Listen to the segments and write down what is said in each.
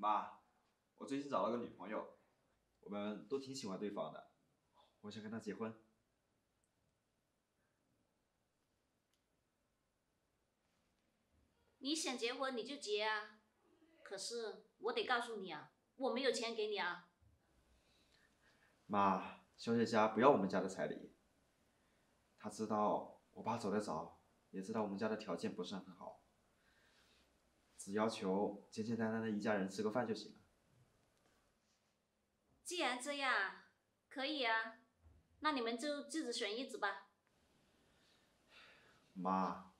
妈，我最近找了个女朋友，我们都挺喜欢对方的，我想跟她结婚。你想结婚你就结啊，可是我得告诉你啊，我没有钱给你啊。妈，小姐家不要我们家的彩礼，她知道我爸走得早，也知道我们家的条件不是很好，只要求简简单单的一家人吃个饭就行了。既然这样，可以啊，那你们就自己选一子吧。妈，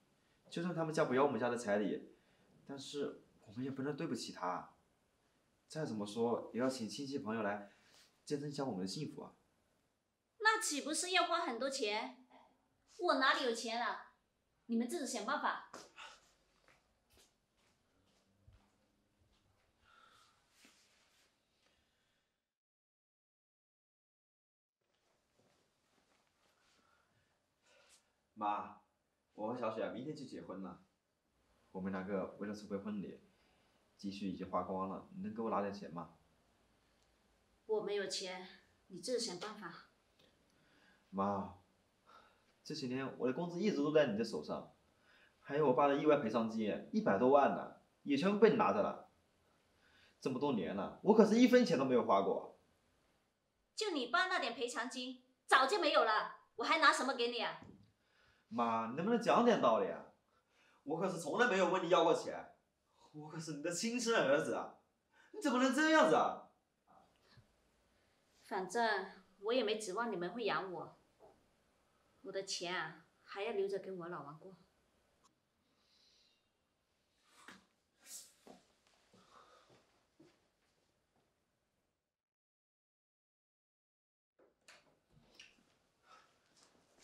就算他们家不要我们家的彩礼，但是我们也不能对不起他。再怎么说也要请亲戚朋友来见证一下我们的幸福啊。那岂不是要花很多钱？我哪里有钱啊？你们自己想办法。妈，我和小雪明天就结婚了。我们两个为了筹备婚礼，积蓄已经花光了，你能给我拿点钱吗？我没有钱，你自己想办法。妈，这些年我的工资一直都在你的手上，还有我爸的意外赔偿金一百多万呢，也全部被你拿着了。这么多年了，我可是一分钱都没有花过。就你爸那点赔偿金，早就没有了，我还拿什么给你啊？妈，你能不能讲点道理啊？我可是从来没有问你要过钱，我可是你的亲生儿子啊！你怎么能这样子啊？反正我也没指望你们会养我，我的钱啊还要留着跟我老王过。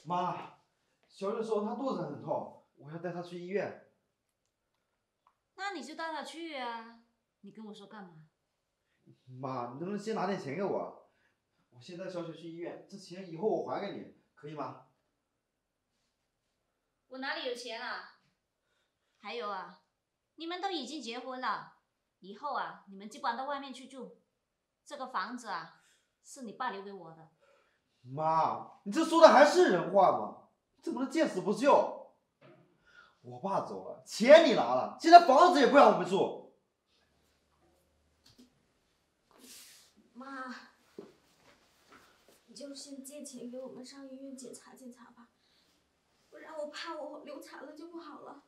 妈，小雪说她肚子很痛，我要带她去医院。那你就带她去啊！你跟我说干嘛？妈，你能不能先拿点钱给我？我先带小雪去医院，这钱以后我还给你，可以吗？我哪里有钱啊？还有啊，你们都已经结婚了，以后啊，你们就管到外面去住。这个房子啊，是你爸留给我的。妈，你这说的还是人话吗？怎么能见死不救？我爸走了，钱你拿了，现在房子也不让我们住。妈，你就先借钱给我们上医院检查检查吧，不然我怕我流产了就不好了。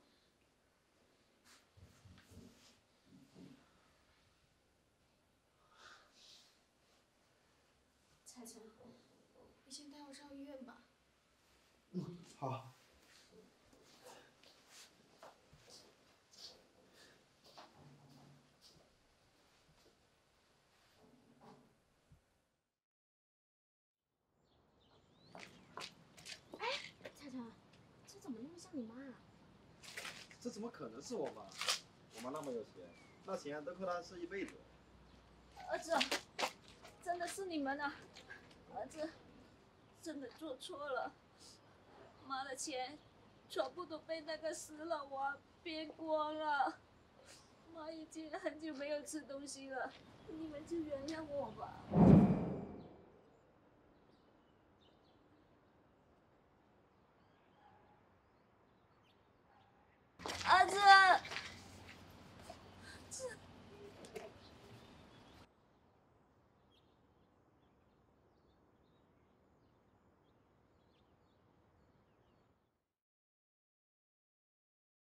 彩彩，你先带我上医院吧。好。哎彩彩，这怎么那么像你妈啊？这怎么可能是我妈？我妈那么有钱，那钱都够她吃一辈子。儿子，真的是你们啊！儿子，真的做错了，妈的钱，全部都被那个死老王骗光了。妈已经很久没有吃东西了，你们就原谅我吧。儿子。